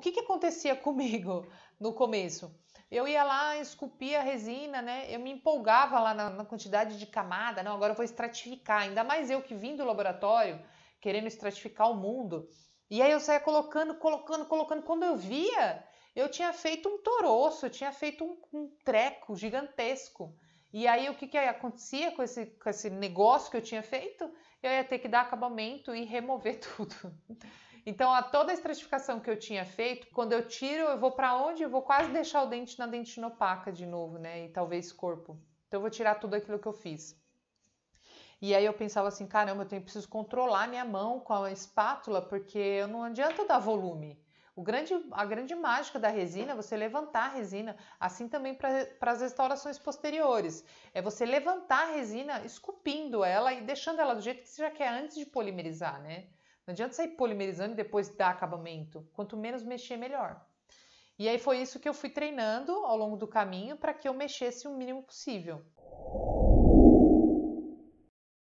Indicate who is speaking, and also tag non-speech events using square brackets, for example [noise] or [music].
Speaker 1: O que, que acontecia [laughs] comigo no começo? Eu ia lá, esculpia a resina, né? Eu me empolgava lá na, na quantidade de camada, não, agora eu vou estratificar. Ainda mais eu que vim do laboratório, querendo estratificar o mundo. E aí eu saía colocando, colocando, colocando. Quando eu via, eu tinha feito um toroço, eu tinha feito um, um treco gigantesco. E aí o que, que acontecia com esse, com esse negócio que eu tinha feito? Eu ia ter que dar acabamento e remover [laughs] tudo. Então, a toda a estratificação que eu tinha feito, quando eu tiro, eu vou para onde? Eu vou quase deixar o dente na dentina opaca de novo, né? E talvez corpo. Então, eu vou tirar tudo aquilo que eu fiz. E aí eu pensava assim, caramba, eu tenho, preciso controlar minha mão com a espátula, porque eu não adianta dar volume. O grande, a grande mágica da resina é você levantar a resina, assim também para as restaurações posteriores. É você levantar a resina esculpindo ela e deixando ela do jeito que você já quer antes de polimerizar, né? Não adianta sair polimerizando e depois dar acabamento. Quanto menos mexer, melhor. E aí foi isso que eu fui treinando ao longo do caminho para que eu mexesse o mínimo possível.